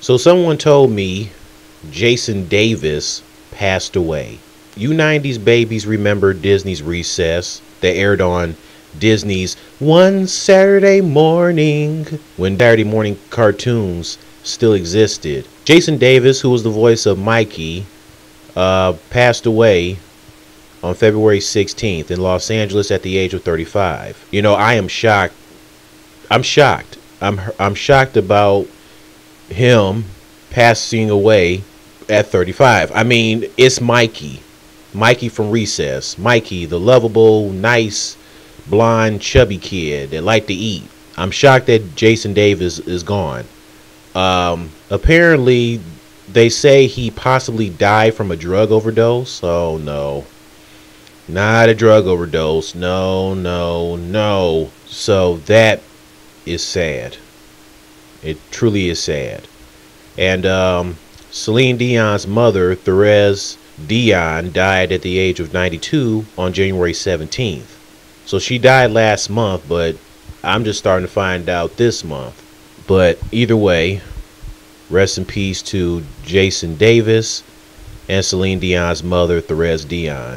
So someone told me Jason Davis passed away. You 90s babies remember Disney's Recess that aired on Disney's One Saturday Morning when Saturday morning cartoons still existed. Jason Davis, who was the voice of Mikey, uh, passed away on February 16th in Los Angeles at the age of 35. You know, I am shocked. I'm shocked. I'm I'm shocked about him passing away at 35. I mean, it's Mikey. Mikey from Recess. Mikey, the lovable, nice, blonde, chubby kid that liked to eat. I'm shocked that Jason Davis is gone. Um, apparently, they say he possibly died from a drug overdose. Oh, no. Not a drug overdose. No, no, no. So that is sad. It truly is sad. And um, Celine Dion's mother, Therese Dion, died at the age of 92 on January 17th. So she died last month, but I'm just starting to find out this month. But either way, rest in peace to Jason Davis and Celine Dion's mother, Therese Dion.